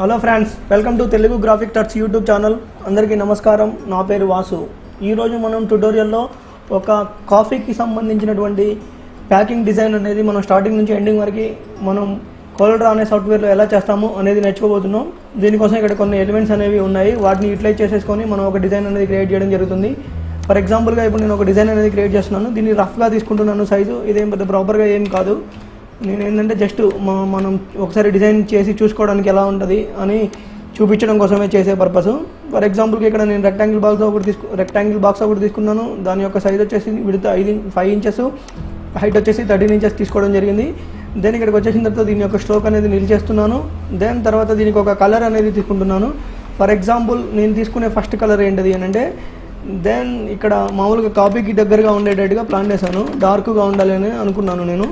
Hello friends welcome to Telugu graphic touch YouTube channel అందరికీ నమస్కారం. నా పేరు వాసు. ఈరోజు మనం ట్యుటోరియల్లో ఒక కాఫీకి సంబంధించినటువంటి ప్యాకింగ్ డిజైన్ అనేది మనం స్టార్టింగ్ నుంచి ఎండింగ్ వరకు మనం కోల్డ్రా అనే సాఫ్ట్వేర్లో ఎలా చేస్తాము అనేది నేర్చుకోబోతున్నాం. దీనికోసం ఇక్కడ కొన్ని ఎలిమెంట్స్ అనేవి ఉన్నాయి. వాటిని యూటిలైజ్ చేసేసుకొని మనం ఒక డిజైన్ అనేది క్రియేట్ చేయడం జరుగుతుంది. ఫర్ ఎగ్జాంపుల్గా ఇప్పుడు నేను ఒక డిజైన్ అనేది క్రియేట్ చేస్తున్నాను. దీన్ని రఫ్గా తీసుకుంటున్నాను సైజు ఇదేం పెద్ద ప్రాపర్గా ఏం కాదు. నేను ఏంటంటే జస్ట్ మనం ఒకసారి డిజైన్ చేసి చూసుకోవడానికి ఎలా ఉంటుంది అని చూపించడం కోసమే చేసే పర్పస్. ఫర్ ఎగ్జాంపుల్కి ఇక్కడ నేను రెక్టాంగిల్ బాక్స్ ఒకటి తీసుకు రెక్టాంగిల్ బాక్స్ ఒకటి తీసుకున్నాను. దాని యొక్క సైజ్ వచ్చేసి విడత ఐదు ఫైవ్ ఇంచెస్ హైట్ వచ్చేసి థర్టీన్ ఇంచెస్ తీసుకోవడం జరిగింది. దెన్ ఇక్కడికి వచ్చేసిన తర్వాత దీని యొక్క స్ట్రోక్ అనేది నిలిచేస్తున్నాను. దెన్ తర్వాత దీనికి ఒక కలర్ అనేది తీసుకుంటున్నాను. ఫర్ ఎగ్జాంపుల్ నేను తీసుకునే ఫస్ట్ కలర్ ఏంటిది అని అంటే దెన్ ఇక్కడ మామూలుగా కాపీకి దగ్గరగా ఉండేటట్టుగా ప్లాన్ చేశాను. డార్క్గా ఉండాలి అని అనుకున్నాను నేను.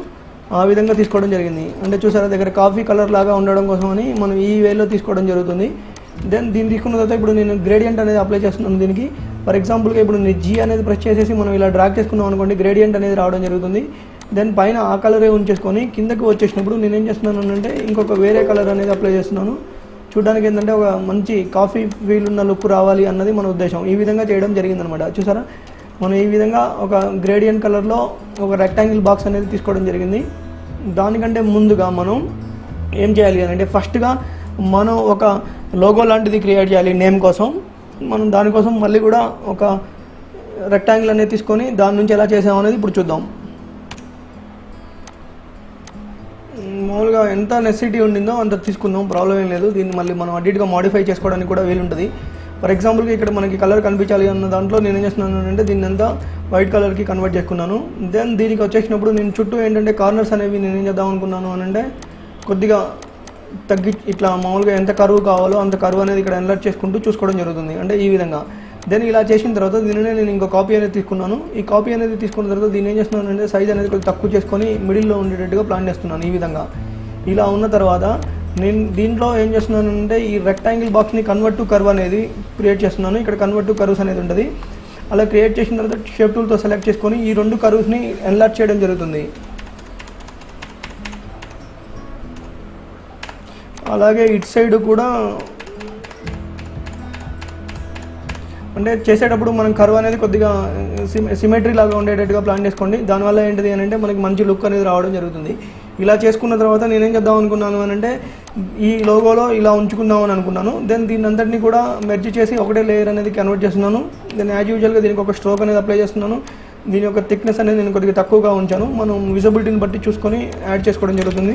ఆ విధంగా తీసుకోవడం జరిగింది. అంటే చూసారా దగ్గర కాఫీ కలర్ లాగా ఉండడం కోసం అని మనం ఈ వేలో తీసుకోవడం జరుగుతుంది. దెన్ దీన్ని తీసుకున్న తర్వాత ఇప్పుడు నేను గ్రేడియంట్ అనేది అప్లై చేస్తున్నాను దీనికి. ఫర్ ఎగ్జాంపుల్గా ఇప్పుడు నేను జీ అనేది ప్రెస్ చేసేసి మనం ఇలా డ్రాగ్ చేసుకున్నాం అనుకోండి గ్రేడియంట్ అనేది రావడం జరుగుతుంది. దెన్ పైన ఆ కలరే ఉంచేసుకొని కిందకి వచ్చేసినప్పుడు నేనేం చేస్తున్నాను అంటే ఇంకొక వేరే కలర్ అనేది అప్లై చేస్తున్నాను. చూడడానికి ఏంటంటే ఒక మంచి కాఫీ ఫీల్ ఉన్న లుక్ రావాలి అన్నది మన ఉద్దేశం. ఈ విధంగా చేయడం జరిగిందనమాట చూసారా? మనం ఈ విధంగా ఒక గ్రేడియంట్ కలర్లో ఒక రెక్టాంగిల్ బాక్స్ అనేది తీసుకోవడం జరిగింది. దానికంటే ముందుగా మనం ఏం చేయాలి అని అంటే ఫస్ట్గా మనం ఒక లోగో లాంటిది క్రియేట్ చేయాలి నేమ్ కోసం. మనం దానికోసం మళ్ళీ కూడా ఒక రెక్టాంగిల్ అనేది తీసుకొని దాని నుంచి ఎలా చేసాం అనేది ఇప్పుడు చూద్దాం. మామూలుగా ఎంత నెసిటీ ఉండిందో అంత తీసుకుందాం. ప్రాబ్లం ఏం లేదు. దీన్ని మళ్ళీ మనం అడిట్గా మాడిఫై చేసుకోవడానికి కూడా వీలుంటుంది. ఫర్ ఎగ్జాంపుల్కి ఇక్కడ మనకి కలర్ కనిపించాలి అన్న దాంట్లో నేను ఏం చేస్తున్నాను అంటే దీన్ని అంతా వైట్ కలర్కి కన్వర్ట్ చేసుకున్నాను. దెన్ దీనికి వచ్చేసినప్పుడు నేను చుట్టూ ఏంటంటే కార్నర్స్ అనేవి నేను ఏం చేద్దాం అనుకున్నాను అని అంటే కొద్దిగా తగ్గి ఇట్లా మామూలుగా ఎంత కరువు కావాలో అంత కరువు అనేది ఇక్కడ ఎన్లర్ట్ చేసుకుంటూ చూసుకోవడం జరుగుతుంది. అంటే ఈ విధంగా. దెన్ ఇలా చేసిన తర్వాత దీనినే నేను ఇంకో కాపీ అనేది తీసుకున్నాను. ఈ కాపీ అనేది తీసుకున్న తర్వాత దీన్ని ఏం చేస్తున్నాను అంటే సైజ్ అనేది కొద్దిగా తక్కువ చేసుకొని మిడిల్లో ఉండేటట్టుగా ప్లాన్ చేస్తున్నాను ఈ విధంగా. ఇలా ఉన్న తర్వాత నేను దీంట్లో ఏం చేస్తున్నాను అంటే ఈ రెక్టాంగిల్ బాక్స్ని కన్వర్ట్ టు కర్వ్ అనేది క్రియేట్ చేస్తున్నాను. ఇక్కడ కన్వర్ట్ టు కర్వ్స్ అనేది ఉంటుంది. అలా క్రియేట్ చేసిన తర్వాత షేప్ టూల్తో సెలెక్ట్ చేసుకొని ఈ రెండు కర్వ్స్ని ఎన్లార్జ్ చేయడం జరుగుతుంది. అలాగే ఇట్ సైడ్ కూడా అంటే చేసేటప్పుడు మనం కర్వ్ అనేది కొద్దిగా సిమెట్రీ లాగా ఉండేటట్టుగా ప్లాన్ చేసుకోండి. దానివల్ల ఏంటిది అని అంటే మనకి మంచి లుక్ అనేది రావడం జరుగుతుంది. ఇలా చేసుకున్న తర్వాత నేనేం చేద్దాం అనుకున్నాను అని అంటే ఈ లోగోలో ఇలా ఉంచుకుందామని అనుకున్నాను. దెన్ దీని అంతటిని కూడా మెర్జ్ చేసి ఒకటే లేయర్ అనేది కన్వర్ట్ చేస్తున్నాను. దెన్ యాజ్ యూజువల్గా దీనికి ఒక స్ట్రోక్ అనేది అప్లై చేస్తున్నాను. దీని యొక్క థిక్నెస్ అనేది నేను కొద్దిగా తక్కువగా ఉంచాను. మనం విజిబిలిటీని బట్టి చూసుకొని యాడ్ చేసుకోవడం జరుగుతుంది.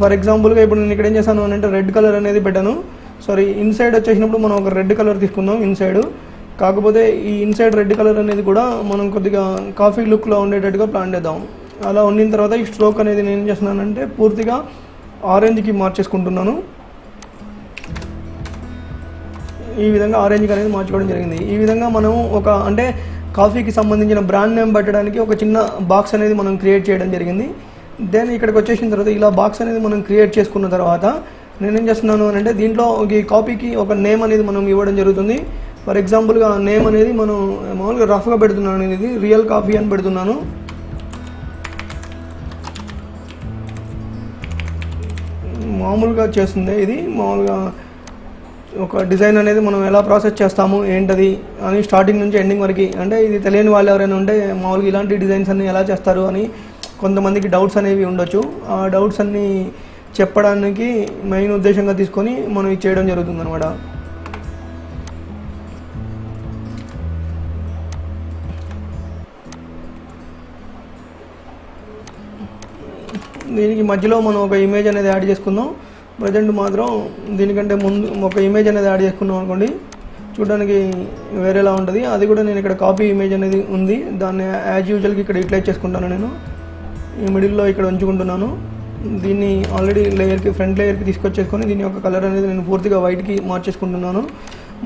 ఫర్ ఎగ్జాంపుల్గా ఇప్పుడు నేను ఇక్కడ ఏం చేశాను అని అంటే రెడ్ కలర్ అనేది పెట్టాను. సారీ ఇన్సైడ్ వచ్చేసినప్పుడు మనం ఒక రెడ్ కలర్ తీసుకుందాం ఇన్సైడ్ కాకపోతే ఈ ఇన్సైడ్ రెడ్ కలర్ అనేది కూడా మనం కొద్దిగా కాఫీ లుక్లో ఉండేటట్టుగా ప్లాన్ చేద్దాం. అలా ఉండిన తర్వాత ఈ స్ట్రోక్ అనేది నేను ఏం చేస్తున్నానంటే పూర్తిగా ఆరెంజ్కి మార్చేసుకుంటున్నాను. ఈ విధంగా ఆరెంజ్కి అనేది మార్చుకోవడం జరిగింది. ఈ విధంగా మనం ఒక అంటే కాఫీకి సంబంధించిన బ్రాండ్ నేమ్ పెట్టడానికి ఒక చిన్న బాక్స్ అనేది మనం క్రియేట్ చేయడం జరిగింది. దెన్ ఇక్కడికి వచ్చేసిన తర్వాత ఇలా బాక్స్ అనేది మనం క్రియేట్ చేసుకున్న తర్వాత నేనేం చేస్తున్నాను అని అంటే దీంట్లో ఈ కాపీకి ఒక నేమ్ అనేది మనం ఇవ్వడం జరుగుతుంది. ఫర్ ఎగ్జాంపుల్గా నేమ్ అనేది మనం మామూలుగా రఫ్గా పెడుతున్నాను ఇది రియల్ కాఫీ అని పెడుతున్నాను. మామూలుగా చేస్తుంది. ఇది మామూలుగా ఒక డిజైన్ అనేది మనం ఎలా ప్రాసెస్ చేస్తాము ఏంటది అని స్టార్టింగ్ నుంచి ఎండింగ్ వరకు. అంటే ఇది తెలియని వాళ్ళు ఎవరైనా ఉంటే మామూలుగా ఇలాంటి డిజైన్స్ అన్ని ఎలా చేస్తారు అని కొంతమందికి డౌట్స్ అనేవి ఉండొచ్చు. ఆ డౌట్స్ అన్నీ చెప్పడానికి మెయిన్ ఉద్దేశంగా తీసుకొని మనం ఇది చేయడం జరుగుతుంది అనమాట దీనికి మధ్యలో మనం ఒక ఇమేజ్ అనేది యాడ్ చేసుకుందాం. ప్రజెంట్ మాత్రం దీనికంటే ముందు ఒక ఇమేజ్ అనేది యాడ్ చేసుకున్నాం అనుకోండి. చూడడానికి వేరేలా ఉంటుంది. అది కూడా నేను ఇక్కడ కాపీ ఇమేజ్ అనేది ఉంది. దాన్ని యాజ్ యూజువల్గా ఇక్కడ యూటిలైజ్ చేసుకుంటాను నేను. ఈ మిడిల్లో ఇక్కడ ఉంచుకుంటున్నాను. దీన్ని ఆల్రెడీ లేయర్కి ఫ్రంట్ లేయర్కి తీసుకొచ్చేసుకొని దీని యొక్క కలర్ అనేది నేను పూర్తిగా వైట్కి మార్చేసుకుంటున్నాను.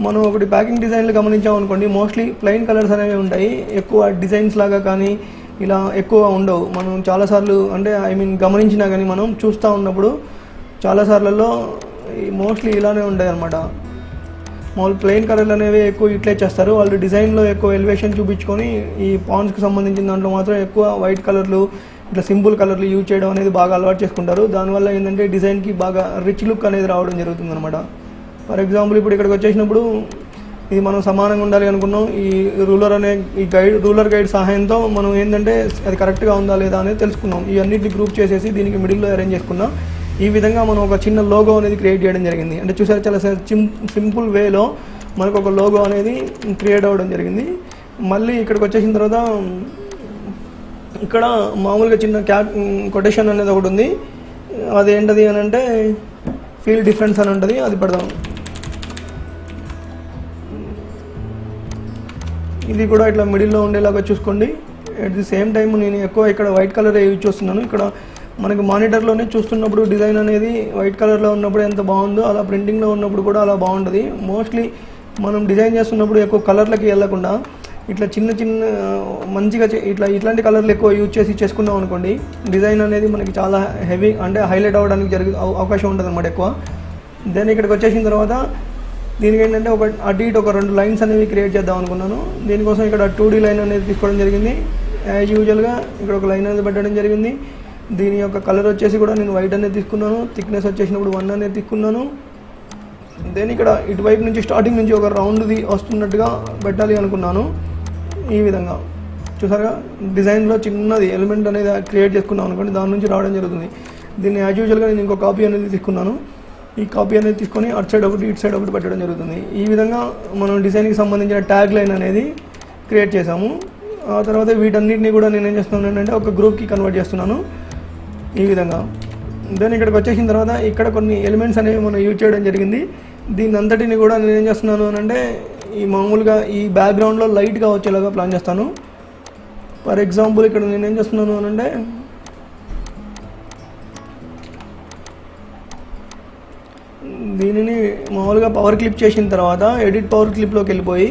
మనం ఒకటి ప్యాకింగ్ డిజైన్లు గమనించాం అనుకోండి మోస్ట్లీ ప్లెయిన్ కలర్స్ అనేవి ఉంటాయి. ఎక్కువ డిజైన్స్ లాగా కానీ ఇలా ఎక్కువ ఉండవు. మనం చాలాసార్లు అంటే ఐ మీన్ గమనించినా కానీ మనం చూస్తూ ఉన్నప్పుడు చాలాసార్లలో మోస్ట్లీ ఇలానే ఉంటాయి అనమాట మామూలు ప్లెయిన్ కలర్లు అనేవి ఎక్కువ యూటిలైజ్ చేస్తారు. వాళ్ళు డిజైన్లో ఎక్కువ ఎలివేషన్ చూపించుకొని ఈ పాండ్స్కి సంబంధించిన దాంట్లో మాత్రం ఎక్కువ వైట్ కలర్లు ఇట్లా సింపుల్ కలర్లు యూజ్ చేయడం అనేది బాగా అలవాటు చేసుకుంటారు. దానివల్ల ఏంటంటే డిజైన్కి బాగా రిచ్ లుక్ అనేది రావడం జరుగుతుంది అనమాట ఫర్ ఎగ్జాంపుల్ ఇప్పుడు ఇక్కడికి వచ్చేసినప్పుడు ఇది మనం సమానంగా ఉండాలి అనుకున్నాం. ఈ రూలర్ అనే ఈ గైడ్ రూలర్ గైడ్ సహాయంతో మనం ఏంటంటే అది కరెక్ట్గా ఉందా లేదా అనేది తెలుసుకున్నాం. ఈ గ్రూప్ చేసేసి దీనికి మిడిల్లో అరేంజ్ చేసుకున్నాం. ఈ విధంగా మనం ఒక చిన్న లోగో అనేది క్రియేట్ చేయడం జరిగింది. అంటే చూసారు చాలా సింపుల్ వేలో మనకు ఒక లోగో అనేది క్రియేట్ అవ్వడం జరిగింది. మళ్ళీ ఇక్కడికి వచ్చేసిన తర్వాత ఇక్కడ మామూలుగా చిన్న క్యా కొటేషన్ అనేది ఒకటి ఉంది. అది అని అంటే ఫీల్ డిఫరెన్స్ అని ఉంటుంది. అది పెడదాం. ఇది కూడా ఇట్లా మిడిల్లో ఉండేలాగా చూసుకోండి. అట్ ది సేమ్ టైం నేను ఎక్కువ ఇక్కడ వైట్ కలర్ యూజ్ చేస్తున్నాను. ఇక్కడ మనకి మానిటర్లోనే చూస్తున్నప్పుడు డిజైన్ అనేది వైట్ కలర్లో ఉన్నప్పుడు ఎంత బాగుందో అలా ప్రింటింగ్లో ఉన్నప్పుడు కూడా అలా బాగుంటుంది. మోస్ట్లీ మనం డిజైన్ చేస్తున్నప్పుడు ఎక్కువ కలర్లకి వెళ్ళకుండా ఇట్లా చిన్న చిన్న మంచిగా చే- ఇట్లా ఇట్లాంటి కలర్లు ఎక్కువ యూజ్ చేసి చేసుకున్నాం అనుకోండి డిజైన్ అనేది మనకి చాలా హెవీ అంటే హైలైట్ అవ్వడానికి జరిగే అవకాశం ఉంటుంది అనమాట ఎక్కువ. దెన్ ఇక్కడికి వచ్చేసిన తర్వాత దీనికి ఏంటంటే ఒక అటు ఇటు ఒక రెండు లైన్స్ అనేవి క్రియేట్ చేద్దాం అనుకున్నాను. దీనికోసం ఇక్కడ టూ డీ లైన్ అనేది తీసుకోవడం జరిగింది. యాజ్ యూజువల్గా ఇక్కడ ఒక లైన్ అనేది పెట్టడం జరిగింది. దీని యొక్క కలర్ వచ్చేసి కూడా నేను వైట్ అనేది తీసుకున్నాను. థిక్నెస్ వచ్చేసినప్పుడు వన్ అనేది తీసుకున్నాను. దెన్ ఇక్కడ ఇటువైపు నుంచి స్టార్టింగ్ నుంచి ఒక రౌండ్ది వస్తున్నట్టుగా పెట్టాలి అనుకున్నాను. ఈ విధంగా. చూసారుగా? డిజైన్లో చిన్నది ఎలిమెంట్ అనేది క్రియేట్ చేసుకున్నాం అనుకోండి దాని నుంచి రావడం జరుగుతుంది. దీన్ని యాజ్ యూజువల్గా నేను ఇంకో కాపీ అనేది తీసుకున్నాను. ఈ కాపీ అనేది తీసుకొని అటు సైడ్ ఒకటి ఇటు సైడ్ ఒకటి పెట్టడం జరుగుతుంది. ఈ విధంగా మనం డిజైన్కి సంబంధించిన ట్యాగ్ లైన్ అనేది క్రియేట్ చేసాము ఆ తర్వాత వీటన్నిటిని కూడా నేను ఏం చేస్తున్నాను అంటే ఒక గ్రూప్కి కన్వర్ట్ చేస్తున్నాను. ఈ విధంగా. దెన్ ఇక్కడికి వచ్చేసిన తర్వాత ఇక్కడ కొన్ని ఎలిమెంట్స్ అనేవి మనం యూజ్ చేయడం జరిగింది. దీని అంతటిని కూడా నేను ఏం చేస్తున్నాను అనంటే అంటే ఈ మామూలుగా ఈ బ్యాక్గ్రౌండ్లో లైట్గా వచ్చేలాగా ప్లాన్ చేస్తాను. ఫర్ ఎగ్జాంపుల్ ఇక్కడ నేను ఏం చేస్తున్నాను అనంటే అంటే దీనిని మామూలుగా పవర్ క్లిప్ చేసిన తర్వాత ఎడిట్ పవర్ క్లిప్లోకి వెళ్ళిపోయి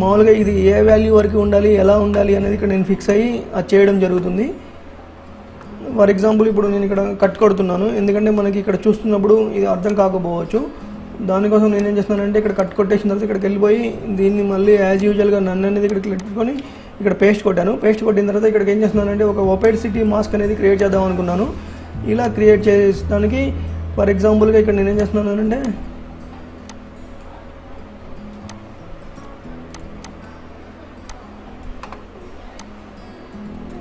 మామూలుగా ఇది ఏ వాల్యూ వరకు ఉండాలి ఎలా ఉండాలి అనేది ఇక్కడ నేను ఫిక్స్ అయ్యి అది చేయడం జరుగుతుంది. ఫర్ ఎగ్జాంపుల్ ఇప్పుడు నేను ఇక్కడ కట్ కొడుతున్నాను. ఎందుకంటే మనకి ఇక్కడ చూస్తున్నప్పుడు ఇది అర్థం కాకపోవచ్చు. దానికోసం నేను ఏం చేస్తున్నానంటే ఇక్కడ కట్ కొట్టేసిన తర్వాత ఇక్కడికి వెళ్ళిపోయి దీన్ని మళ్ళీ యాజ్ యూజువల్గా నన్ను అనేది ఇక్కడ క్లిక్ ఇక్కడ పేస్ట్ కొట్టాను. పేస్ట్ కొట్టిన తర్వాత ఇక్కడికి ఏం చేస్తున్నానంటే ఒక ఒపైసిటీ మాస్క్ అనేది క్రియేట్ చేద్దాం అనుకున్నాను. ఇలా క్రియేట్ చేయడానికి ఫర్ ఎగ్జాంపుల్గా ఇక్కడ నేను ఏం చేస్తున్నాను అంటే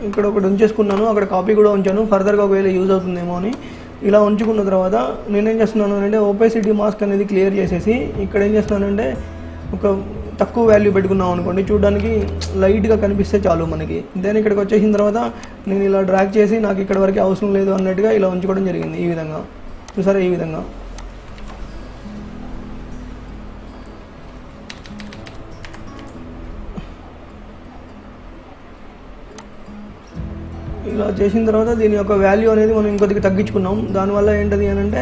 ఇక్కడ ఒకటి ఉంచేసుకున్నాను అక్కడ కాపీ కూడా ఉంచాను. ఫర్దర్గా ఒకవేళ యూజ్ అవుతుందేమో అని. ఇలా ఉంచుకున్న తర్వాత నేనేం చేస్తున్నాను అంటే ఓపెసిటీ మాస్క్ అనేది క్లియర్ చేసేసి ఇక్కడ ఏం చేస్తున్నానంటే ఒక తక్కువ వాల్యూ పెట్టుకున్నాం అనుకోండి. చూడడానికి లైట్గా కనిపిస్తే చాలు మనకి. దెన్ ఇక్కడికి వచ్చేసిన తర్వాత నేను ఇలా డ్రాక్ చేసి నాకు ఇక్కడ వరకు అవసరం లేదు అన్నట్టుగా ఇలా ఉంచుకోవడం జరిగింది ఈ విధంగా. చూసారా ఈ విధంగా? ఇలా చేసిన తర్వాత దీని యొక్క వాల్యూ అనేది మనం ఇంకొద్దిగా తగ్గించుకున్నాం. దానివల్ల ఏంటది అని అంటే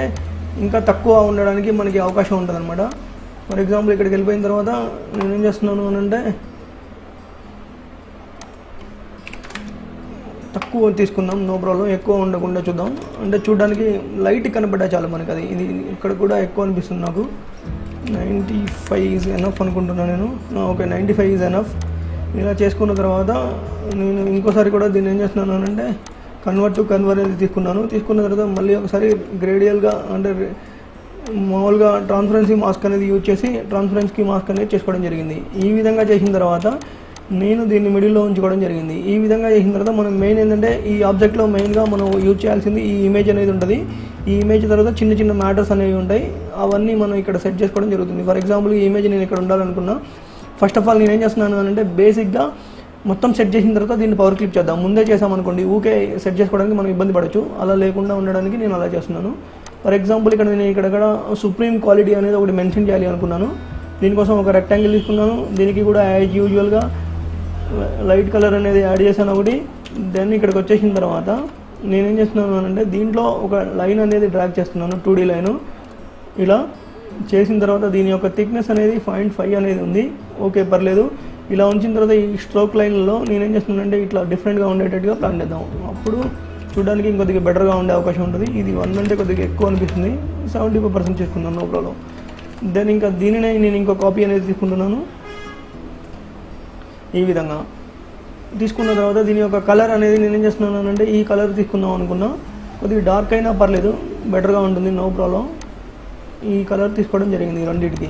ఇంకా తక్కువ ఉండడానికి మనకి అవకాశం ఉంటుంది అనమాట ఫర్ ఎగ్జాంపుల్ ఇక్కడికి వెళ్ళిపోయిన తర్వాత నేను ఏం చేస్తున్నాను అని అంటే తక్కువ తీసుకుందాం నో ప్రాబ్లం ఎక్కువ ఉండకుండా చూద్దాం. అంటే చూడడానికి లైట్ కనపడ్డా చాలు మనకి అది. ఇది ఇక్కడ కూడా ఎక్కువ అనిపిస్తుంది నాకు. నైంటీ ఫైవ్ ఈజ్ ఎనఫ్ అనుకుంటున్నాను నేను. Okay ninety five is enough ఇలా చేసుకున్న తర్వాత నేను ఇంకోసారి కూడా దీన్ని ఏం చేస్తున్నాను అంటే కన్వర్ట్ టు కన్వర్ అనేది తీసుకున్నాను. తీసుకున్న తర్వాత మళ్ళీ ఒకసారి గ్రేడియల్గా అంటే మామూలుగా ట్రాన్స్పరెన్సీ మాస్క్ అనేది యూజ్ చేసి ట్రాన్స్పరెన్సీ మాస్క్ అనేది చేసుకోవడం జరిగింది. ఈ విధంగా చేసిన తర్వాత నేను దీన్ని మిడిల్లో ఉంచుకోవడం జరిగింది. ఈ విధంగా చేసిన తర్వాత మనం మెయిన్ ఏంటంటే ఈ ఆబ్జెక్ట్లో మెయిన్గా మనం యూజ్ చేయాల్సింది ఈ ఇమేజ్ అనేది ఉంటుంది. ఈ ఇమేజ్ తర్వాత చిన్న చిన్న మ్యాటర్స్ అనేవి ఉంటాయి. అవన్నీ మనం ఇక్కడ సెట్ చేసుకోవడం జరుగుతుంది. ఫర్ ఎగ్జాంపుల్ ఈ ఇమేజ్ నేను ఇక్కడ ఉండాలనుకున్నా ఫస్ట్ ఆఫ్ ఆల్ నేను ఏం చేస్తున్నాను అని అంటే బేసిక్గా మొత్తం సెట్ చేసిన తర్వాత దీన్ని పవర్ క్లిప్ చేద్దాం. ముందే చేసామనుకోండి ఊకే సెట్ చేసుకోవడానికి మనం ఇబ్బంది పడవచ్చు అలా లేకుండా ఉండడానికి నేను అలా చేస్తున్నాను. ఫర్ ఎగ్జాంపుల్ ఇక్కడ నేను ఇక్కడ సుప్రీం క్వాలిటీ అనేది ఒకటి మెన్షన్ చేయాలి అనుకున్నాను. దీనికోసం ఒక రెక్టాంగిల్ తీసుకున్నాను. దీనికి కూడా యాజ్ యూజువల్గా లైట్ కలర్ అనేది యాడ్ చేశాను ఒకటి. దెన్ ఇక్కడికి వచ్చేసిన తర్వాత నేనేం చేస్తున్నాను అంటే దీంట్లో ఒక లైన్ అనేది డ్రాగ్ చేస్తున్నాను టూ డీ లైను. ఇలా చేసిన తర్వాత దీని యొక్క థిక్నెస్ అనేది పాయింట్ ఫైవ్ అనేది ఉంది. ఓకే పర్లేదు. ఇలా ఉంచిన తర్వాత ఈ స్ట్రోక్ లైన్లో నేనేం చేస్తున్నానంటే ఇట్లా డిఫరెంట్గా ఉండేటట్టుగా ప్లాన్ చేద్దాం. అప్పుడు చూడడానికి ఇంకొద్దిగా బెటర్గా ఉండే అవకాశం ఉంటుంది. ఇది వన్ అంటే కొద్దిగా ఎక్కువ అనిపిస్తుంది. సెవెంటీ ఫైవ్ పర్సెంట్ చేసుకున్నాను నో ప్రాబ్లం. దెన్ ఇంకా దీనినే నేను ఇంకో కాపీ అనేది తీసుకుంటున్నాను. ఈ విధంగా. తీసుకున్న తర్వాత దీని యొక్క కలర్ అనేది నేను ఏం చేస్తున్నాను అంటే ఈ కలర్ తీసుకుందాం అనుకున్నా. కొద్దిగా డార్క్ అయినా పర్లేదు బెటర్గా ఉంటుంది నో ప్రాబ్లం ఈ కలర్ తీసుకోవడం జరిగింది ఈ రెండింటికి.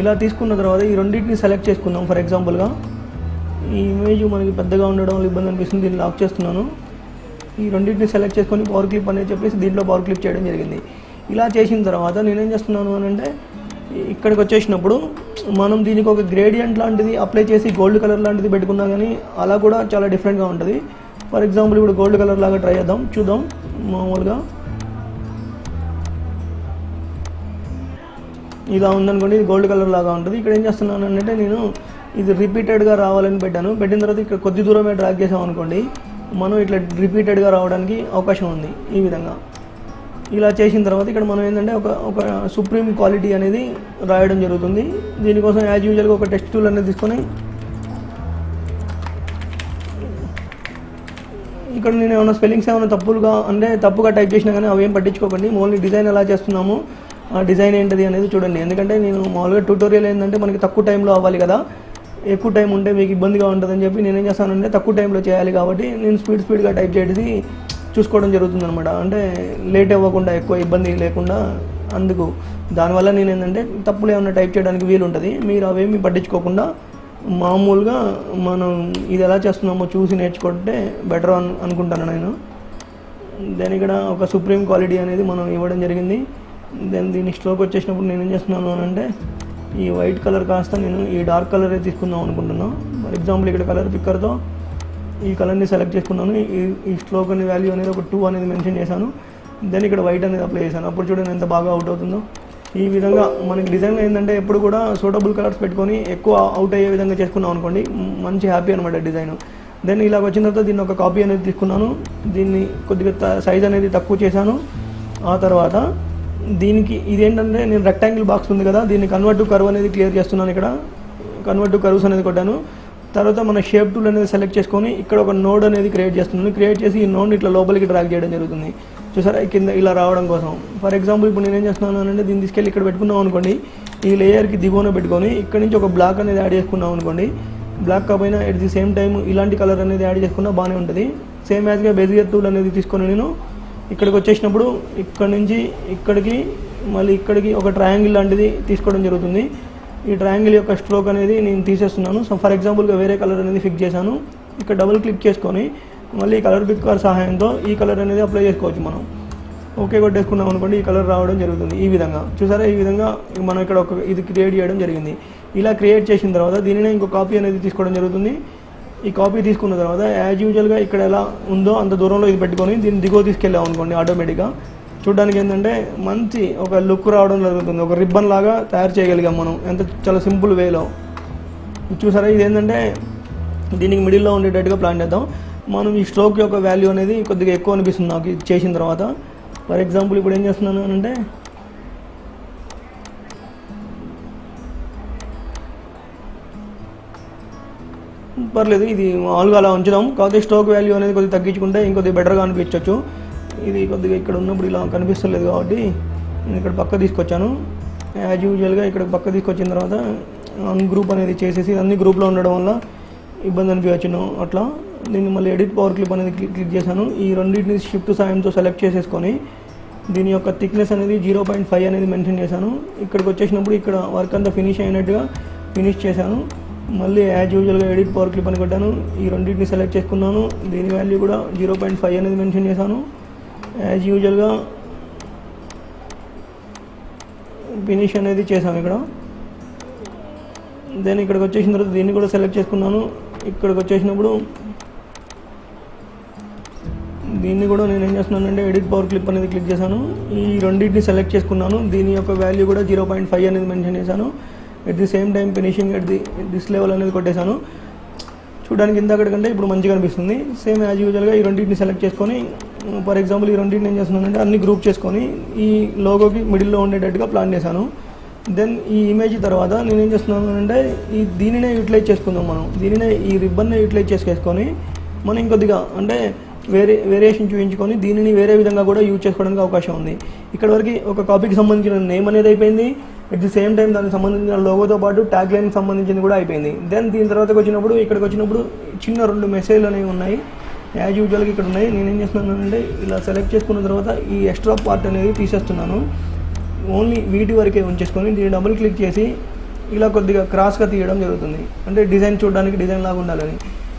ఇలా తీసుకున్న తర్వాత ఈ రెండింటిని సెలెక్ట్ చేసుకుందాం. ఫర్ ఎగ్జాంపుల్గా ఈ ఇమేజ్ మనకి పెద్దగా ఉండడం వల్ల ఇబ్బంది అనిపిస్తుంది దీన్ని లాక్ చేస్తున్నాను. ఈ రెండింటిని సెలెక్ట్ చేసుకొని పవర్ క్లిప్ అనేది చెప్పేసి దీంట్లో పవర్ క్లిప్ చేయడం జరిగింది. ఇలా చేసిన తర్వాత నేనేం చేస్తున్నాను అని అంటే ఇక్కడికి వచ్చేసినప్పుడు మనం దీనికి ఒక గ్రేడియంట్ లాంటిది అప్లై చేసి గోల్డ్ కలర్ లాంటిది పెట్టుకున్నా కానీ అలా కూడా చాలా డిఫరెంట్గా ఉంటుంది. ఫర్ ఎగ్జాంపుల్ ఇప్పుడు గోల్డ్ కలర్ లాగా ట్రై చేద్దాం. చూద్దాం. మామూలుగా ఇలా ఉందనుకోండి ఇది గోల్డ్ కలర్ లాగా ఉంటుంది. ఇక్కడ ఏం చేస్తున్నాను అంటే నేను ఇది రిపీటెడ్గా రావాలని పెట్టాను. పెట్టిన తర్వాత ఇక్కడ కొద్ది దూరమే డ్రాగ్ చేసాం అనుకోండి మనం ఇట్లా రిపీటెడ్గా రావడానికి అవకాశం ఉంది ఈ విధంగా. ఇలా చేసిన తర్వాత ఇక్కడ మనం ఏంటంటే ఒక ఒక సుప్రీం క్వాలిటీ అనేది రాయడం జరుగుతుంది. దీనికోసం యాజ్ యూజువల్గా ఒక టెస్ట్ టూల్ అనేది తీసుకొని ఇక్కడ నేను ఏమైనా స్పెల్లింగ్స్ ఏమైనా తప్పులుగా అంటే తప్పుగా టైప్ చేసినా కానీ అవేం పట్టించుకోకండి. ఓన్లీ డిజైన్ ఎలా చేస్తున్నాము ఆ డిజైన్ ఏంటిది అనేది చూడండి. ఎందుకంటే నేను మామూలుగా ట్యూటోరియల్ ఏంటంటే మనకి తక్కువ టైంలో అవ్వాలి కదా. ఎక్కువ టైం ఉంటే మీకు ఇబ్బందిగా ఉంటుందని చెప్పి నేనేం చేస్తానంటే తక్కువ టైంలో చేయాలి కాబట్టి నేను స్పీడ్ స్పీడ్గా టైప్ చేయడం చూసుకోవడం జరుగుతుంది అనమాట అంటే లేట్ అవ్వకుండా ఎక్కువ ఇబ్బంది లేకుండా అందుకు. దానివల్ల నేను ఏంటంటే తప్పులు ఏమైనా టైప్ చేయడానికి వీలు ఉంటుంది మీరు అవేమి పట్టించుకోకుండా మామూలుగా మనం ఇది ఎలా చేస్తున్నామో చూసి నేర్చుకుంటే బెటర్ అను అనుకుంటాను నేను. దెన్ ఇక్కడ ఒక సుప్రీం క్వాలిటీ అనేది మనం ఇవ్వడం జరిగింది. దెన్ దీని స్ట్రోక్ వచ్చేసినప్పుడు నేను ఏం చేస్తున్నాను అంటే ఈ వైట్ కలర్ కాస్త నేను ఈ డార్క్ కలరే తీసుకుందాం అనుకుంటున్నాను ఫర్ ఎగ్జాంపుల్ ఇక్కడ కలర్ పిక్కర్తో ఈ కలర్ని సెలెక్ట్ చేసుకున్నాను. ఈ స్ట్రోక్ అనే వాల్యూ అనేది ఒక టూ అనేది మెన్షన్ చేశాను. దెన్ ఇక్కడ వైట్ అనేది అప్లై చేశాను. అప్పుడు చూడండి ఎంత బాగా అవుట్ అవుతుందో. ఈ విధంగా మనకి డిజైన్ ఏంటంటే ఎప్పుడు కూడా సూటబుల్ కలర్స్ పెట్టుకొని ఎక్కువ అవుట్ అయ్యే విధంగా చేసుకున్నాం అనుకోండి మంచి హ్యాపీ అనమాట డిజైన్. దెన్ ఇలా వచ్చిన తర్వాత దీన్ని ఒక కాపీ అనేది తీసుకున్నాను. దీన్ని కొద్దిగా సైజ్ అనేది తక్కువ చేశాను. ఆ తర్వాత దీనికి ఇదేంటంటే నేను రెక్టాంగిల్ బాక్స్ ఉంది కదా దీన్ని కన్వర్ట్ టు కర్వ్ అనేది క్లియర్ చేస్తున్నాను ఇక్కడ. కన్వర్ట్ టు కర్వ్స్ అనేది కొట్టాను. తర్వాత మన షేప్ టూల్ అనేది సెలెక్ట్ చేసుకొని ఇక్కడ ఒక నోడ్ అనేది క్రియేట్ చేస్తున్నాను. క్రియేట్ చేసి ఈ నోడ్ ఇట్లా లోపలికి డ్రాగ్ చేయడం జరుగుతుంది. చూసారా? కింద ఇలా రావడం కోసం. ఫర్ ఎగ్జాంపుల్ ఇప్పుడు నేను ఏం చేస్తున్నాను అంటే దీన్ని తీసుకెళ్ళి ఇక్కడ పెట్టుకున్నాం అనుకోండి. ఈ లేయర్కి దిగువన పెట్టుకొని ఇక్కడ నుంచి ఒక బ్లాక్ అనేది యాడ్ చేసుకున్నాం అనుకోండి. బ్లాక్ కాకపోయినా ఎట్ ది సేమ్ టైం ఇలాంటి కలర్ అనేది యాడ్ చేసుకున్నా బాగానే ఉంటుంది. సేమ్ యాజ్గా బెజియర్ టూల్ అనేది తీసుకొని నేను ఇక్కడికి వచ్చేసినప్పుడు ఇక్కడ నుంచి ఇక్కడికి మళ్ళీ ఇక్కడికి ఒక ట్రయాంగిల్ లాంటిది తీసుకోవడం జరుగుతుంది. ఈ ట్రయాంగిల్ యొక్క స్ట్రోక్ అనేది నేను తీసేస్తున్నాను. సో ఫర్ ఎగ్జాంపుల్గా వేరే కలర్ అనేది ఫిక్స్ చేశాను. ఇక్కడ డబుల్ క్లిక్ చేసుకొని మళ్ళీ కలర్ పిక్కర్ సహాయంతో ఈ కలర్ అనేది అప్లై చేసుకోవచ్చు మనం. ఓకే కొట్టేసుకున్నాం అనుకోండి ఈ కలర్ రావడం జరుగుతుంది ఈ విధంగా. చూసారా? ఈ విధంగా మనం ఇక్కడ ఒక ఇది క్రియేట్ చేయడం జరిగింది. ఇలా క్రియేట్ చేసిన తర్వాత దీనినే ఇంకో కాపీ అనేది తీసుకోవడం జరుగుతుంది. ఈ కాపీ తీసుకున్న తర్వాత యాజ్ యూజువల్గా ఇక్కడ ఎలా ఉందో అంత దూరంలో ఇది పెట్టుకొని దీన్ని దిగువ తీసుకెళ్ళాం అనుకోండి ఆటోమేటిక్గా. చూడడానికి ఏంటంటే మంచి ఒక లుక్ రావడం జరుగుతుంది. ఒక రిబ్బన్ లాగా తయారు చేయగలిగాం మనం. ఎంత చాలా సింపుల్ వేలో. చూసారా? ఇది ఏంటంటే దీనికి మిడిల్లో ఉండేటట్టుగా ప్లాన్ చేద్దాం. మనం ఈ స్ట్రోక్ యొక్క వాల్యూ అనేది కొద్దిగా ఎక్కువ అనిపిస్తుంది నాకు ఇది చేసిన తర్వాత. ఫర్ ఎగ్జాంపుల్ ఇప్పుడు ఏం చేస్తున్నాను అంటే పర్లేదు ఇది మామూలుగా అలా ఉంచుదాం. కాకపోతే స్టోక్ వాల్యూ అనేది కొద్దిగా తగ్గించుకుంటే ఇంకొద్ది బెటర్గా అనిపించవచ్చు ఇది కొద్దిగా ఇక్కడ ఉన్నప్పుడు ఇలా కనిపిస్తలేదు కాబట్టి నేను ఇక్కడ పక్క తీసుకొచ్చాను. యాజ్ యూజువల్గా ఇక్కడ పక్క తీసుకొచ్చిన తర్వాత అన్ గ్రూప్ అనేది చేసేసి అన్ని గ్రూప్లో ఉండడం వల్ల ఇబ్బంది అనిపించను అట్లా దీన్ని మళ్ళీ ఎడిట్ పవర్ క్లిప్ అనేది క్లిక్ చేశాను. ఈ రెండింటిని షిఫ్ట్ సాయంతో సెలెక్ట్ చేసేసుకొని దీని యొక్క థిక్నెస్ అనేది జీరో పాయింట్ ఫైవ్ అనేది మెన్షన్ చేశాను. ఇక్కడికి వచ్చేసినప్పుడు ఇక్కడ వర్క్ అంతా ఫినిష్ అయినట్టుగా ఫినిష్ చేశాను. మళ్ళీ యాజ్ యూజువల్గా ఎడిట్ పవర్ క్లిప్ అని కొట్టాను. ఈ రెండింటిని సెలెక్ట్ చేసుకున్నాను. దీని వాల్యూ కూడా జీరో పాయింట్ ఫైవ్ అనేది మెన్షన్ చేశాను. యాజ్ యూజువల్గా ఫినిష్ అనేది చేశాను ఇక్కడ. దెన్ ఇక్కడికి వచ్చేసిన తర్వాత దీన్ని కూడా సెలెక్ట్ చేసుకున్నాను. ఇక్కడికి వచ్చేసినప్పుడు దీన్ని కూడా నేను ఏం చేస్తున్నానంటే ఎడిట్ పవర్ క్లిప్ అనేది క్లిక్ చేశాను. ఈ రెండింటిని సెలెక్ట్ చేసుకున్నాను. దీని యొక్క వాల్యూ కూడా జీరో పాయింట్ ఫైవ్ అనేది మెన్షన్ చేశాను. At the same time finishing at the this level అనేది కొట్టేశాను. చూడడానికి ఇందాకటి కంటే ఇప్పుడు మంచిగా అనిపిస్తుంది. సేమ్ యాజ్ యూజువల్గా ఈ రెండింటిని సెలెక్ట్ చేసుకొని ఫర్ ఎగ్జాంపుల్ ఈ రెండింటిని ఏం చేస్తున్నానంటే అన్ని గ్రూప్ చేసుకొని ఈ లోగోకి మిడిల్లో ఉండేటట్టుగా ప్లాన్ చేశాను. దెన్ ఈ ఇమేజ్ తర్వాత నేను ఏం చేస్తున్నాను అంటే ఈ దీనినే యూటిలైజ్ చేసుకుందాం మనం. దీనినే ఈ రిబ్బన్నే యూటిలైజ్ చేసుకొని మనం ఇంకొద్దిగా అంటే వేరే వేరియేషన్ చూపించుకొని దీనిని వేరే విధంగా కూడా యూజ్ చేసుకోవడానికి అవకాశం ఉంది. ఇక్కడ వరకు ఒక కాపీకి సంబంధించిన నేమ్ అనేది అయిపోయింది. ఎట్ ది సేమ్ టైం దానికి సంబంధించిన లోగోతో పాటు ట్యాగ్ లైన్ సంబంధించింది కూడా అయిపోయింది. దెన్ దీని తర్వాతకి వచ్చినప్పుడు ఇక్కడికి వచ్చినప్పుడు చిన్న రెండు మెసేజ్లు అనేవి ఉన్నాయి. యాజ్ యూజువల్గా ఇక్కడ ఉన్నాయి. నేను ఏం చేస్తున్నానంటే ఇలా సెలెక్ట్ చేసుకున్న తర్వాత ఈ ఎక్స్ట్రా పార్ట్ అనేది తీసేస్తున్నాను. ఓన్లీ వీటి వరకే ఉంచేసుకొని దీన్ని డబుల్ క్లిక్ చేసి ఇలా కొద్దిగా క్రాస్గా తీయడం జరుగుతుంది. అంటే డిజైన్ చూడడానికి డిజైన్ లాగా ఉండాలని.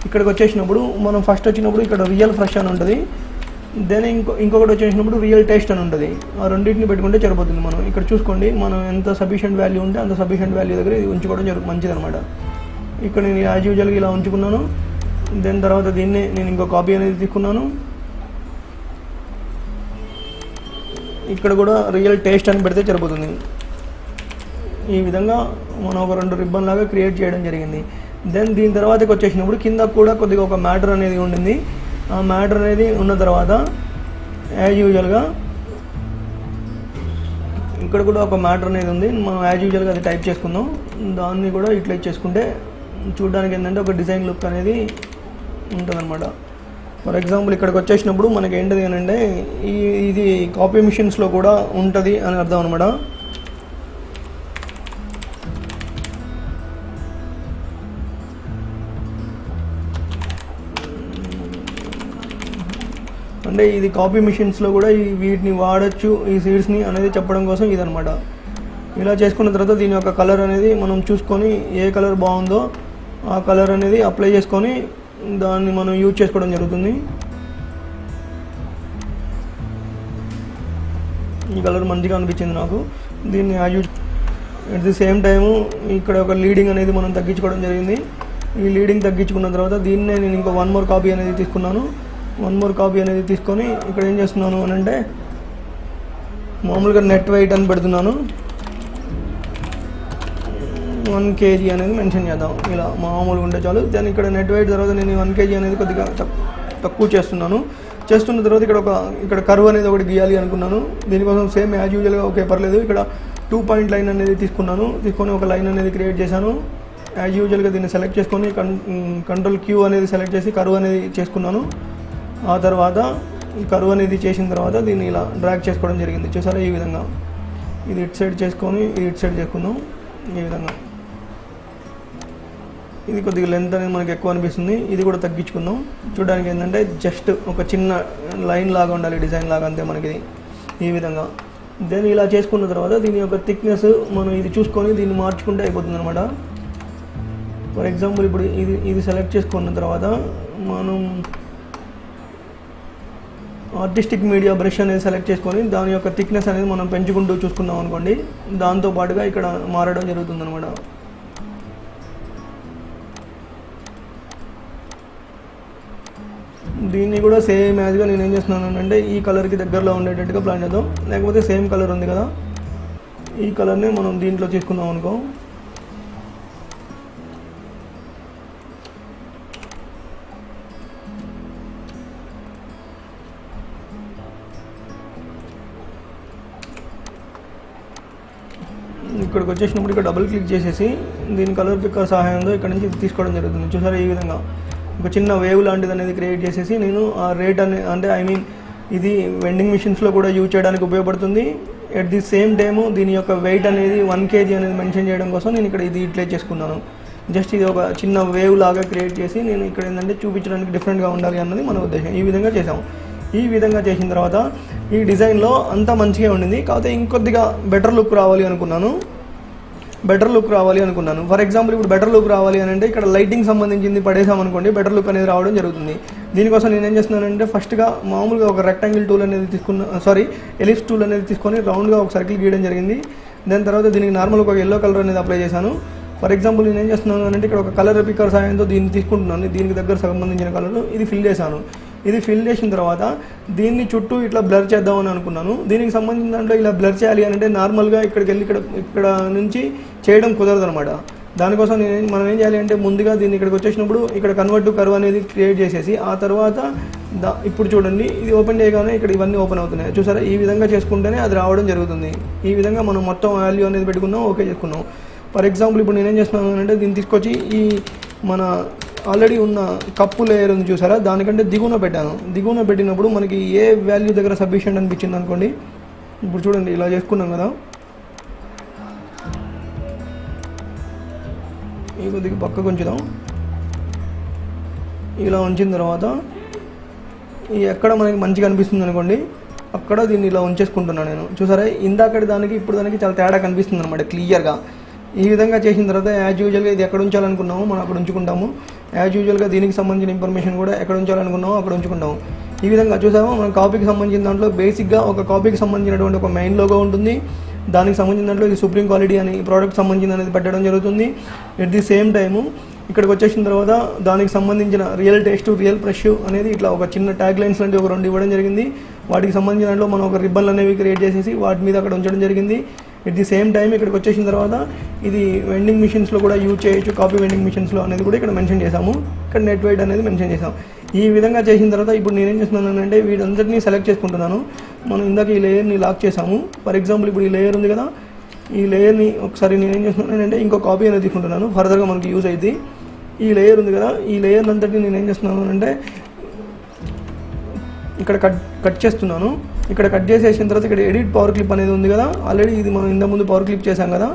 ఇక్కడికి వచ్చేసినప్పుడు మనం ఫస్ట్ వచ్చినప్పుడు ఇక్కడ రియల్ ఫ్రెష్ అని ఉంటుంది. దెన్ ఇంకో ఇంకొకటి వచ్చేసినప్పుడు రియల్ టేస్ట్ అని ఉంటుంది. ఆ రెండింటిని పెట్టుకుంటే సరిపోతుంది మనం. ఇక్కడ చూసుకోండి మనం ఎంత సఫిషియంట్ వాల్యూ ఉంటే అంత సఫిషియంట్ వాల్యూ దగ్గర ఇది ఉంచుకోవడం జరుగు మంచిది అనమాట ఇక్కడ నేను యాజ్ యూజువల్గా ఇలా ఉంచుకున్నాను. దెన్ తర్వాత దీన్ని నేను ఇంకో కాపీ అనేది తీసుకున్నాను. ఇక్కడ కూడా రియల్ టేస్ట్ అని పెడితే సరిపోతుంది. ఈ విధంగా మనం ఒక రెండు రిబ్బన్ లాగా క్రియేట్ చేయడం జరిగింది. దెన్ దీని తర్వాతకి వచ్చేసినప్పుడు కింద కూడా కొద్దిగా ఒక మ్యాటర్ అనేది ఉండింది. ఆ మ్యాటర్ అనేది ఉన్న తర్వాత యాజ్ యూజువల్గా ఇక్కడ కూడా ఒక మ్యాటర్ అనేది ఉంది. మనం యాజ్ యూజువల్గా అది టైప్ చేసుకుందాం. దాన్ని కూడా ఇట్లా చేసుకుంటే చూడడానికి ఏంటంటే ఒక డిజైన్ లుక్ అనేది ఉంటుందన్నమాట. ఫర్ ఎగ్జాంపుల్ ఇక్కడికి వచ్చేసినప్పుడు మనకి ఏంటిది అని అంటే ఈ ఇది కాపీ మిషన్స్లో కూడా ఉంటుంది అని అర్థం అనమాట అంటే ఇది కాపీ మిషన్స్లో కూడా ఈ వీటిని వాడచ్చు ఈ సీడ్స్ని అనేది చెప్పడం కోసం ఇదనమాట ఇలా చేసుకున్న తర్వాత దీని యొక్క కలర్ అనేది మనం చూసుకొని ఏ కలర్ బాగుందో ఆ కలర్ అనేది అప్లై చేసుకొని దాన్ని మనం యూజ్ చేసుకోవడం జరుగుతుంది. ఈ కలర్ మంచిగా అనిపించింది నాకు. దీన్ని use at the same time ఇక్కడ ఒక లీడింగ్ అనేది మనం తగ్గించుకోవడం జరిగింది. ఈ లీడింగ్ తగ్గించుకున్న తర్వాత దీన్నే నేను ఇంకో వన్ మోర్ కాపీ అనేది తీసుకున్నాను. వన్ మోర్ కాపీ అనేది తీసుకొని ఇక్కడ ఏం చేస్తున్నాను అని అంటే మామూలుగా నెట్ వెయిట్ అని పెడుతున్నాను. వన్ కేజీ అనేది మెన్షన్ చేద్దాం. ఇలా మామూలుగా ఉంటే చాలు. దాని ఇక్కడ నెట్ వెయిట్ తర్వాత నేను వన్ కేజీ అనేది కొద్దిగా తక్కువ చేస్తున్నాను. చేస్తున్న తర్వాత ఇక్కడ ఒక ఇక్కడ కర్వ్ అనేది ఒకటి గీయాలి అనుకున్నాను. దీనికోసం సేమ్ యాజ్ యూజువల్గా ఓకే పర్లేదు. ఇక్కడ టూ పాయింట్ లైన్ అనేది తీసుకున్నాను. తీసుకొని ఒక లైన్ అనేది క్రియేట్ చేశాను. యాజ్ యూజువల్గా దీన్ని సెలెక్ట్ చేసుకొని కంట్రోల్ క్యూ అనేది సెలెక్ట్ చేసి కర్వ్ అనేది చేసుకున్నాను. ఆ తర్వాత కరువు అనేది చేసిన తర్వాత దీన్ని ఇలా డ్రాగ్ చేసుకోవడం జరిగింది. చూసారా ఈ విధంగా? ఇది ఇటు సైడ్ చేసుకొని ఇది ఇటు సైడ్ చేసుకుందాం. ఈ విధంగా. ఇది కొద్దిగా లెంత్ అనేది మనకి ఎక్కువ అనిపిస్తుంది. ఇది కూడా తగ్గించుకుందాం. చూడడానికి ఏంటంటే జస్ట్ ఒక చిన్న లైన్ లాగా ఉండాలి డిజైన్ లాగా అంతే మనకి ఈ విధంగా. దెన్ ఇలా చేసుకున్న తర్వాత దీని యొక్క థిక్నెస్ మనం ఇది చూసుకొని దీన్ని మార్చుకుంటే అయిపోతుంది అనమాట ఫర్ ఎగ్జాంపుల్ ఇప్పుడు ఇది ఇది సెలెక్ట్ చేసుకున్న తర్వాత మనం ఆర్టిస్టిక్ మీడియా బ్రష్ అనేది సెలెక్ట్ చేసుకొని దాని యొక్క థిక్నెస్ అనేది మనం పెంచుకుంటూ చూసుకుందాం అనుకోండి. దాంతో పాటుగా ఇక్కడ మారడం జరుగుతుంది అనమాట దీన్ని కూడా సేమ్ యాజ్గా నేను ఏం చేస్తున్నాను అంటే ఈ కలర్కి దగ్గరలో ఉండేటట్టుగా ప్లాన్ చేద్దాం. లేకపోతే సేమ్ కలర్ ఉంది కదా. ఈ కలర్ని మనం దీంట్లో తీసుకుందాం అనుకో. ఇక్కడికి వచ్చేసినప్పుడు ఇక్కడ డబుల్ క్లిక్ చేసేసి దీని కలర్ పిక్కర్ సహాయంతో ఇక్కడ నుంచి తీసుకోవడం జరుగుతుంది. చూసారా ఈ విధంగా? ఒక చిన్న వేవ్ లాంటిది అనేది క్రియేట్ చేసేసి నేను ఆ రేట్ అనే అంటే ఐ మీన్ ఇది వెండింగ్ మిషన్స్లో కూడా యూజ్ చేయడానికి ఉపయోగపడుతుంది. ఎట్ ది సేమ్ టైము దీని యొక్క వెయిట్ అనేది వన్ కేజీ అనేది మెన్షన్ చేయడం కోసం నేను ఇక్కడ ఇది ఇట్లే చేసుకున్నాను. జస్ట్ ఇది ఒక చిన్న వేవ్ లాగా క్రియేట్ చేసి నేను ఇక్కడ ఏంటంటే చూపించడానికి డిఫరెంట్గా ఉండాలి అన్నది మన ఉద్దేశం. ఈ విధంగా చేసాము ఈ విధంగా చేసిన తర్వాత ఈ డిజైన్లో అంతా మంచిగా ఉండింది. కాకపోతే ఇంకొద్దిగా బెటర్ లుక్ రావాలి అనుకున్నాను. బెటర్ లుక్ రావాలి అనుకున్నాను. ఫర్ ఎగ్జాంపుల్ ఇప్పుడు బెటర్ లుక్ రావాలి అని అంటే ఇక్కడ లైటింగ్ సంబంధించింది పడేసాం అనుకోండి బెటర్ లుక్ అనేది రావడం జరుగుతుంది. దీనికోసం నేను ఏం చేస్తున్నానంటే ఫస్ట్గా మామూలుగా ఒక రెక్టాంగిల్ టూల్ అనేది తీసుకున్న సారీ ఎలిప్స్ టూల్ అనేది తీసుకొని రౌండ్గా ఒక సర్కిల్ గీయడం జరిగింది. దాని తర్వాత దీనికి నార్మల్ ఒక ఎల్లో కలర్ అనేది అప్లై చేశాను. ఫర్ ఎగ్జాంపుల్ నేను ఏం చేస్తున్నాను అంటే ఇక్కడ ఒక కలర్ పికర్ సాయంతో దీన్ని తీసుకుంటున్నాను. దీనికి దగ్గర సంబంధించిన కలర్ ఇది ఫిల్ చేశాను. ఇది ఫిల్ చేసిన తర్వాత దీన్ని చుట్టూ ఇట్లా బ్లర్ చేద్దామని అనుకున్నాను. దీనికి సంబంధించిన దాంట్లో ఇలా బ్లర్ చేయాలి అని అంటే నార్మల్గా ఇక్కడికి వెళ్ళి ఇక్కడ ఇక్కడ నుంచి చేయడం కుదరదు అనమాట దానికోసం నేను మనం ఏం చేయాలి అంటే ముందుగా దీన్ని ఇక్కడికి వచ్చేసినప్పుడు ఇక్కడ కన్వర్ట్ టు కర్వ్ అనేది క్రియేట్ చేసేసి ఆ తర్వాత దా ఇప్పుడు చూడండి ఇది ఓపెన్ చేయగానే ఇక్కడ ఇవన్నీ ఓపెన్ అవుతున్నాయి. చూసారా? ఈ విధంగా చేసుకుంటేనే అది రావడం జరుగుతుంది. ఈ విధంగా మనం మొత్తం వాల్యూ అనేది పెట్టుకున్నాం ఓకే చేసుకున్నాం. ఫర్ ఎగ్జాంపుల్ ఇప్పుడు నేనేం చేస్తున్నాను అంటే దీన్ని తీసుకొచ్చి ఈ మన ఆల్రెడీ ఉన్న కప్పు లేయర్ ఉంది చూసారా? దానికంటే దిగువన పెట్టాను. దిగువన పెట్టినప్పుడు మనకి ఏ వాల్యూ దగ్గర సఫిషియంట్ అనిపించింది అనుకోండి. ఇప్పుడు చూడండి ఇలా చేసుకున్నాం కదా. ఈ కొద్దిగా పక్కకు ఉంచుదాం. ఇలా ఉంచిన తర్వాత ఈ ఎక్కడ మనకి మంచిగా అనిపిస్తుంది అనుకోండి అక్కడ దీన్ని ఇలా ఉంచేసుకుంటున్నాను నేను. చూసారా? ఇందాకటి దానికి ఇప్పుడు దానికి చాలా తేడా కనిపిస్తుంది అనమాట క్లియర్గా ఈ విధంగా చేసిన తర్వాత యాజ్ యూజువల్గా ఇది ఎక్కడ ఉంచాలనుకున్నామో మనం అక్కడ ఉంచుకుంటాము. యాజ్ యూజువల్గా దీనికి సంబంధించిన ఇన్ఫర్మేషన్ కూడా ఎక్కడ ఉంచాలనుకున్నామో అక్కడ ఉంచుకుంటాం. ఈ విధంగా చూసామో? మనం కాపీకి సంబంధించిన దాంట్లో బేసిక్గా ఒక కాపీకి సంబంధించినటువంటి ఒక మెయిన్ లోగో ఉంటుంది. దానికి సంబంధించిన దాంట్లో ఇది సుప్రీం క్వాలిటీ అని ప్రోడక్ట్ సంబంధించిన అనేది పెట్టడం జరుగుతుంది. ఎట్ ది సేమ్ టైము ఇక్కడికి వచ్చేసిన తర్వాత దానికి సంబంధించిన రియల్ టేస్ట్ రియల్ ఫ్రెష్ అనేది ఇట్లా ఒక చిన్న ట్యాగ్ లైన్స్ లాంటి ఒక రెండు ఇవ్వడం జరిగింది. వాటికి సంబంధించిన దాంట్లో మనం ఒక రిబ్బన్లు అనేవి క్రియేట్ చేసేసి వాటి మీద అక్కడ ఉంచడం జరిగింది. ఎట్ ది సేమ్ టైం ఇక్కడికి వచ్చేసిన తర్వాత ఇది వెండింగ్ మిషన్స్లో కూడా యూజ్ చేయొచ్చు. కాపీ వెండింగ్ మిషన్స్లో అనేది కూడా ఇక్కడ మెన్షన్ చేసాము ఇక్కడ నెట్ వెయిట్ అనేది మెన్షన్ చేసాం ఈ విధంగా చేసిన తర్వాత ఇప్పుడు నేనేం చేస్తున్నాను అంటే వీటందరినీ సెలెక్ట్ చేసుకుంటున్నాను. మనం ఇందాక ఈ లేయర్ని లాక్ చేసాము ఫర్ ఎగ్జాంపుల్ ఇప్పుడు ఈ లేయర్ ఉంది కదా ఈ లేయర్ని ఒకసారి నేనేం చేస్తున్నానంటే ఇంకో కాపీ అనేది తీసుకుంటున్నాను. ఫర్దర్గా మనకి యూజ్ అయింది ఈ లేయర్ ఉంది కదా ఈ లేయర్ అంతటి నేను ఏం చేస్తున్నాను అంటే ఇక్కడ కట్ కట్ చేస్తున్నాను. ఇక్కడ కట్ చేసేసిన తర్వాత ఇక్కడ ఎడిట్ పవర్ క్లిప్ అనేది ఉంది కదా. ఆల్రెడీ ఇది మనం ఇంత ముందు పవర్ క్లిప్ చేసాం కదా.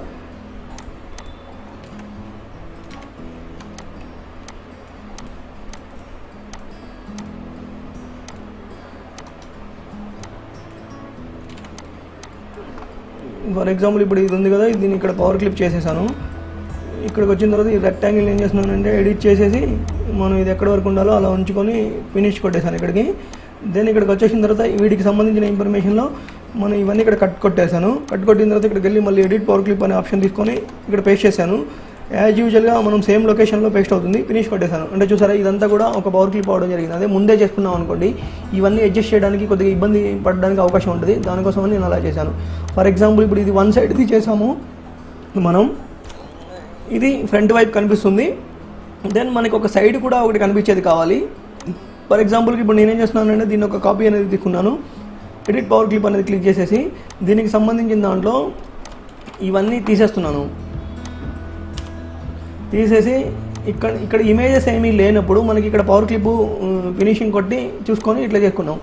ఫర్ ఎగ్జాంపుల్ ఇప్పుడు ఇది ఉంది కదా దీన్ని ఇక్కడ పవర్ క్లిప్ చేసేసాను. ఇక్కడికి వచ్చిన తర్వాత ఈ రెక్టాంగిల్ ఏం చేస్తున్నానంటే ఎడిట్ చేసేసి మనం ఇది ఎక్కడి వరకు ఉండాలో అలా ఉంచుకొని ఫినిష్ కొట్టేసాను ఇక్కడికి. దెన్ ఇక్కడికి వచ్చేసిన తర్వాత వీటికి సంబంధించిన ఇన్ఫర్మేషన్లో మనం ఇవన్నీ ఇక్కడ కట్ కొట్టేశాను. కట్ కొట్టిన తర్వాత ఇక్కడికి వెళ్ళి మళ్ళీ ఎడిట్ పవర్ క్లిప్ అనే ఆప్షన్ తీసుకొని ఇక్కడ పేస్ట్ చేశాను. యాజ్ యూజువల్గా మనం సేమ్ లొకేషన్లో పేస్ట్ అవుతుంది. ఫినిష్ కొట్టేశాను. అంటే చూసారా ఇదంతా కూడా ఒక పవర్ క్లిప్ అవడం జరిగింది. అదే ముందే చేసుకున్నాం అనుకోండి ఇవన్నీ అడ్జస్ట్ చేయడానికి కొద్దిగా ఇబ్బంది పడడానికి అవకాశం ఉంటుంది. దానికోసం నేను అలా చేశాను. ఫర్ ఎగ్జాంపుల్ ఇప్పుడు ఇది వన్ సైడ్ది చేసాము మనం ఇది ఫ్రంట్ వైపు కనిపిస్తుంది. దెన్ మనకి ఒక సైడ్ కూడా ఒకటి కనిపించేది కావాలి. ఫర్ ఎగ్జాంపుల్కి ఇప్పుడు నేనేం చేస్తున్నానంటే దీని ఒక కాపీ అనేది తీసుకున్నాను. ఎడిట్ పవర్ క్లిప్ అనేది క్లిక్ చేసేసి దీనికి సంబంధించిన దాంట్లో ఇవన్నీ తీసేస్తున్నాను. తీసేసి ఇక్కడ ఇక్కడ ఇమేజెస్ ఏమీ లేనప్పుడు మనకి ఇక్కడ పవర్ క్లిప్ ఫినిషింగ్ కొట్టి చూసుకొని ఇట్లా చేసుకున్నాం.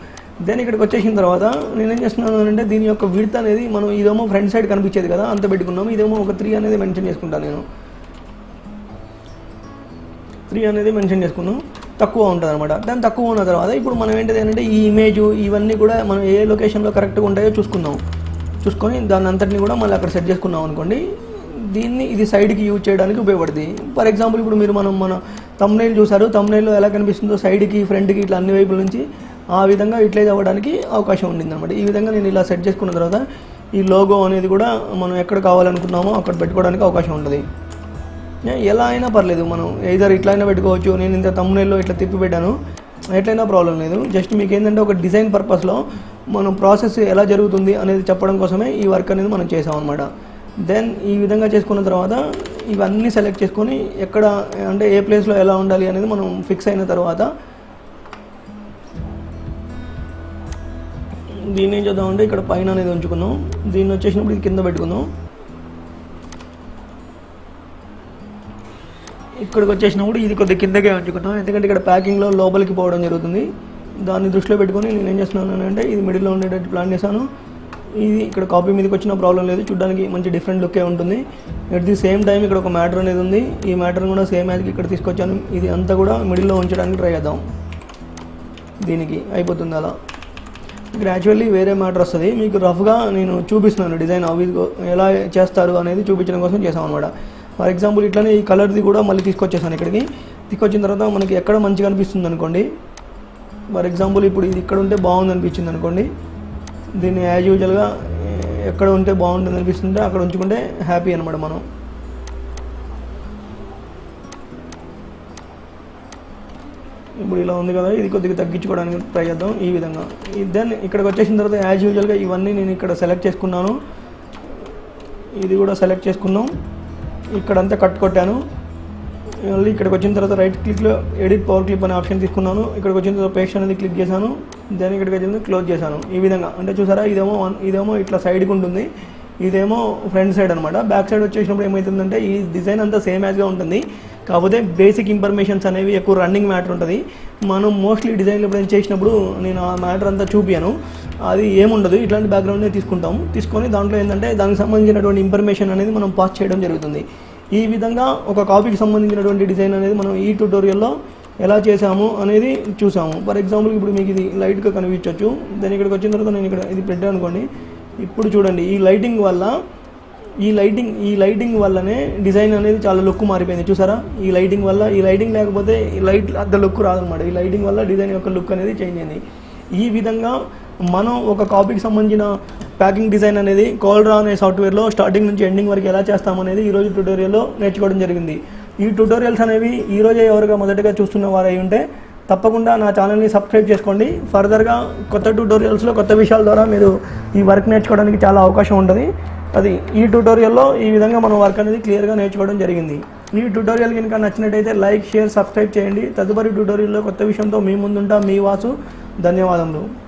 దెన్ ఇక్కడికి వచ్చేసిన తర్వాత నేనేం చేస్తున్నాను అంటే దీని యొక్క విడత్ అనేది మనం ఇదేమో ఫ్రంట్ సైడ్ కనిపించేది కదా అంత పెట్టుకున్నాము ఇదేమో ఒక త్రీ అనేది మెన్షన్ చేసుకుంటాను నేను. త్రీ అనేది మెన్షన్ చేసుకున్నాం. తక్కువ ఉంటుంది అనమాట దాని తక్కువ ఉన్న తర్వాత ఇప్పుడు మనం ఏంటిది ఏంటంటే ఈ ఇమేజ్ ఇవన్నీ కూడా మనం ఏ లొకేషన్లో కరెక్ట్గా ఉంటాయో చూసుకుందాం. చూసుకొని దాని అంతటిని కూడా మళ్ళీ అక్కడ సెట్ చేసుకున్నాం అనుకోండి దీన్ని ఇది సైడ్కి యూజ్ చేయడానికి ఉపయోగపడుతుంది ఫర్ ఎగ్జాంపుల్ ఇప్పుడు మీరు మనం మన తమ్నైల్ చూసారు తమ్నైల్లో ఎలా కనిపిస్తుందో సైడ్కి ఫ్రంట్కి ఇట్లా అన్ని వైపుల నుంచి ఆ విధంగా యూటిలైజ్ అవ్వడానికి అవకాశం ఉండింది అనమాట ఈ విధంగా నేను ఇలా సెట్ చేసుకున్న తర్వాత ఈ లోగో అనేది కూడా మనం ఎక్కడ కావాలనుకున్నామో అక్కడ పెట్టుకోవడానికి అవకాశం ఉంటుంది. ఎలా అయినా పర్లేదు మనం ఏదర్ ఇట్లా అయినా పెట్టుకోవచ్చు నేను ఇంత తమ్మునేల్లో ఇట్లా తిప్పి పెట్టాను ఎట్లయినా ప్రాబ్లం లేదు. జస్ట్ మీకు ఏంటంటే ఒక డిజైన్ పర్పస్లో మనం ప్రాసెస్ ఎలా జరుగుతుంది అనేది చెప్పడం కోసమే ఈ వర్క్ అనేది మనం చేసాం దెన్ ఈ విధంగా చేసుకున్న తర్వాత ఇవన్నీ సెలెక్ట్ చేసుకొని ఎక్కడ అంటే ఏ ప్లేస్లో ఎలా ఉండాలి అనేది మనం ఫిక్స్ అయిన తర్వాత దీన్ని ఏం చేద్దామంటే ఇక్కడ పైన అనేది ఉంచుకుందాం దీన్ని వచ్చేసినప్పుడు ఇది కింద పెట్టుకుందాం. ఇక్కడికి వచ్చేసినప్పుడు ఇది కొద్దిగా కిందకే ఉంచుకుంటాం. ఎందుకంటే ఇక్కడ ప్యాకింగ్లో లోపలికి పోవడం జరుగుతుంది. దాన్ని దృష్టిలో పెట్టుకొని నేను ఏం చేస్తున్నాను అంటే ఇది మిడిల్లో ఉండేటట్టు ప్లాన్ చేశాను. ఇది ఇక్కడ కాపీ మీదకి వచ్చిన ప్రాబ్లం లేదు. చూడడానికి మంచి డిఫరెంట్ లుక్కే ఉంటుంది. ఎట్ ది సేమ్ టైం ఇక్కడ ఒక మ్యాటర్ అనేది ఉంది. ఈ మ్యాటర్ కూడా సేమ్ యాజ్కి ఇక్కడ తీసుకొచ్చాను. ఇది అంతా కూడా మిడిల్లో ఉంచడానికి ట్రై చేద్దాం. దీనికి అయిపోతుంది అలా. గ్రాడ్యువల్లీ వేరే మ్యాటర్ వస్తుంది. మీకు రఫ్గా నేను చూపిస్తున్నాను డిజైన్ అవి ఎలా చేస్తారు అనేది చూపించడం కోసం చేసాం అనమాట ఫర్ ఎగ్జాంపుల్ ఇట్లానే ఈ కలర్ది కూడా మళ్ళీ తీసుకొచ్చేసాను ఇక్కడికి. తీసుకొచ్చిన తర్వాత మనకి ఎక్కడ మంచిగా అనిపిస్తుంది అనుకోండి. ఫర్ ఎగ్జాంపుల్ ఇప్పుడు ఇది ఇక్కడ ఉంటే బాగుంది అనిపించింది అనుకోండి. దీన్ని యాజ్ యూజువల్గా ఎక్కడ ఉంటే బాగుంటుంది అనిపిస్తుంటే అక్కడ ఉంచుకుంటే హ్యాపీ అనమాట మనం. ఇప్పుడు ఇలా ఉంది కదా ఇది కొద్దిగా తగ్గించుకోవడానికి ట్రై చేద్దాం ఈ విధంగా. దెన్ ఇక్కడికి వచ్చేసిన తర్వాత యాజ్ యూజువల్గా ఇవన్నీ నేను ఇక్కడ సెలెక్ట్ చేసుకున్నాను. ఇది కూడా సెలెక్ట్ చేసుకున్నాం. ఇక్కడంతా కట్ కొట్టాను. మళ్ళీ ఇక్కడికి వచ్చిన తర్వాత రైట్ క్లిక్లో ఎడిట్ పవర్ క్లిప్ అనే ఆప్షన్ తీసుకున్నాను. ఇక్కడికి వచ్చిన తర్వాత పేస్ట్ అనేది క్లిక్ చేశాను. దాని ఇక్కడికి వచ్చింది క్లోజ్ చేశాను. ఈ విధంగా. అంటే చూసారా ఇదేమో వన్- ఇదేమో ఇట్లా సైడ్కి ఉంటుంది. ఇదేమో ఫ్రంట్ సైడ్ అనమాట బ్యాక్ సైడ్ వచ్చేసినప్పుడు ఏమవుతుందంటే ఈ డిజైన్ అంతా సేమ్ యాజ్గా ఉంటుంది. కాకపోతే బేసిక్ ఇన్ఫర్మేషన్స్ అనేవి ఎక్కువ రన్నింగ్ మ్యాటర్ ఉంటుంది. మనం మోస్ట్లీ డిజైన్లు ఎప్పుడైనా చేసినప్పుడు నేను ఆ మ్యాటర్ అంతా చూపియాను అది ఏముండదు ఇట్లాంటి బ్యాక్గ్రౌండ్నే తీసుకుంటాము తీసుకొని దాంట్లో ఏంటంటే దానికి సంబంధించినటువంటి ఇన్ఫర్మేషన్ అనేది మనం పాస్ చేయడం జరుగుతుంది. ఈ విధంగా ఒక కాపీకి సంబంధించినటువంటి డిజైన్ అనేది మనం ఈ ట్యూటోరియల్లో ఎలా చేసాము అనేది చూసాము ఫర్ ఎగ్జాంపుల్ ఇప్పుడు మీకు ఇది లైట్గా కనిపించవచ్చు దాని ఇక్కడికి వచ్చిన తర్వాత నేను ఇక్కడ ఇది పెట్టాను అనుకోండి. ఇప్పుడు చూడండి ఈ లైటింగ్ వల్ల ఈ లైటింగ్ ఈ లైటింగ్ వల్లనే డిజైన్ అనేది చాలా లుక్ మారిపోయింది. చూసారా? ఈ లైటింగ్ వల్ల ఈ లైటింగ్ లేకపోతే ఈ లైట్ అంత లుక్ రాదనమాట. ఈ లైటింగ్ వల్ల డిజైన్ యొక్క లుక్ అనేది చేంజ్ అయింది. ఈ విధంగా మనం ఒక కాపీకి సంబంధించిన ప్యాకింగ్ డిజైన్ అనేది కోల్డ్రా అనే సాఫ్ట్వేర్లో స్టార్టింగ్ నుంచి ఎండింగ్ వరకు ఎలా చేస్తామనేది ఈరోజు ట్యూటోరియల్లో నేర్చుకోవడం జరిగింది. ఈ ట్యూటోరియల్స్ అనేవి ఈరోజే ఎవరుగా మొదటగా చూస్తున్న వారు అయి ఉంటే తప్పకుండా నా ఛానల్ని సబ్స్క్రైబ్ చేసుకోండి. ఫర్దర్గా కొత్త ట్యూటోరియల్స్లో కొత్త విషయాల ద్వారా మీరు ఈ వర్క్ నేర్చుకోవడానికి చాలా అవకాశం ఉంటుంది. అది ఈ ట్యూటోరియల్లో ఈ విధంగా మనం వర్క్ అనేది క్లియర్గా నేర్చుకోవడం జరిగింది. ఈ ట్యూటోరియల్ కనుక నచ్చినట్టయితే లైక్ షేర్ సబ్స్క్రైబ్ చేయండి. తదుపరి ట్యూటోరియల్లో కొత్త విషయంతో మీ ముందుంటా. మీ వాసు. ధన్యవాదములు.